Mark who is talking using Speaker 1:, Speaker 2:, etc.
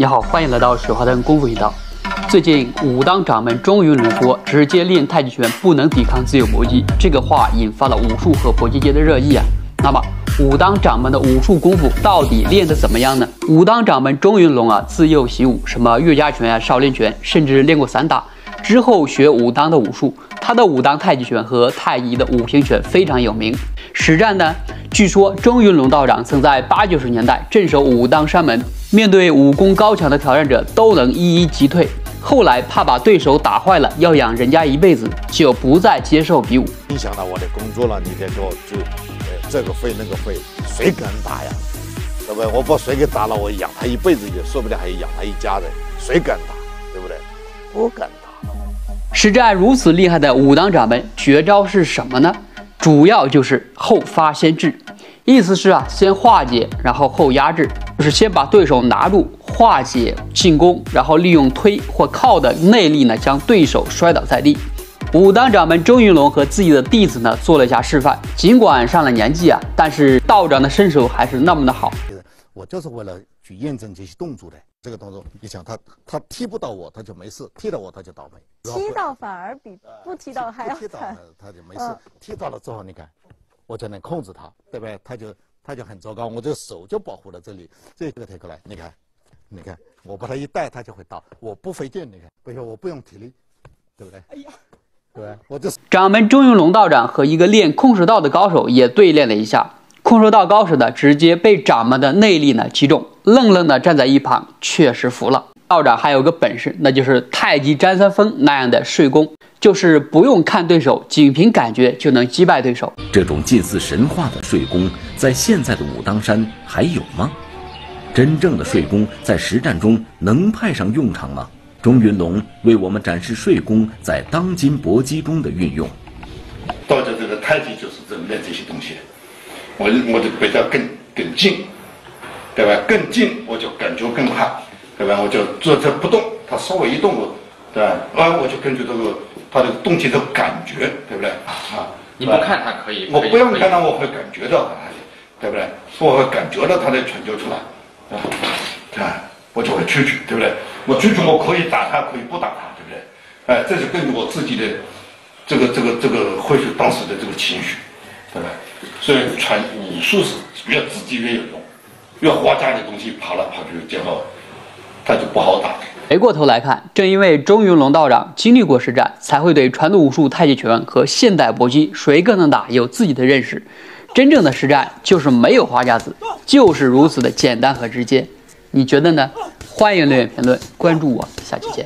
Speaker 1: 你好，欢迎来到水花灯功夫频道。最近武当掌门钟云龙说，直接练太极拳不能抵抗自由搏击，这个话引发了武术和搏击界的热议啊。那么，武当掌门的武术功夫到底练得怎么样呢？武当掌门钟云龙啊，自幼习武，什么岳家拳啊、少林拳，甚至练过散打。之后学武当的武术，他的武当太极拳和太极的五行拳非常有名。实战呢，据说钟云龙道长曾在八九十年代镇守武当山门。面对武功高强的挑战者，都能一一击退。后来怕把对手打坏了，要养人家一辈子，就不再接受比武，
Speaker 2: 影响到我的工作了。你再给我就，呃，这个费那个费，谁敢打呀？对不对？我把谁给打了，我养他一辈子，也说不定还养他一家人。谁敢打？对不对？不敢打。
Speaker 1: 实战如此厉害的武当掌门，绝招是什么呢？主要就是后发先至。意思是啊，先化解，然后后压制，就是先把对手拿住，化解进攻，然后利用推或靠的内力呢，将对手摔倒在地。武当掌门周云龙和自己的弟子呢，做了一下示范。尽管上了年纪啊，但是道长的身手还是那么的好。
Speaker 2: 我就是为了去验证这些动作的。这个动作，你想他，他踢不到我，他就没事；踢到我，他就倒霉。
Speaker 3: 踢到反而比不踢到还要惨。
Speaker 2: 他就没事，踢到了之后，你看。我就能控制他，对不对？他就他就很糟糕，我这个手就保护了这里，这个抬过来，你看，你看，我把它一带，它就会倒，我不费劲，你看，不行，我不用体力，对不对？哎呀，
Speaker 1: 对，我这掌门钟云龙道长和一个练空手道的高手也对练了一下，空手道高手的直接被掌门的内力呢击中，愣愣的站在一旁，确实服了。道长还有个本事，那就是太极张三丰那样的睡功。就是不用看对手，仅凭感觉就能击败对手。
Speaker 4: 这种近似神话的睡功，在现在的武当山还有吗？真正的睡功在实战中能派上用场吗？钟云龙为我们展示睡功在当今搏击中的运用。
Speaker 5: 道家这个太极就是这练这些东西，我我就比较更更近，对吧？更近我就感觉更快，对吧？我就坐这不动，他稍微一动我，对吧？啊，我就根据这个。他的动静的感觉，对不对
Speaker 1: 啊？你不看他可以，
Speaker 5: 我不用看他，我会感觉到他，对不对？我会感觉到他的拳就出来，啊，啊，我就会出去，对不对？我出去我可以打他，可以不打他，对不对？哎，这是根据我自己的这个这个这个或许当时的这个情绪，对吧？所以传武术是越自己越有用，越花家的东西跑来跑去，结果那就不好打。
Speaker 1: 回过头来看，正因为钟云龙道长经历过实战，才会对传统武术太极拳和现代搏击谁更能打有自己的认识。真正的实战就是没有花架子，就是如此的简单和直接。你觉得呢？欢迎留言评论，关注我，下期见。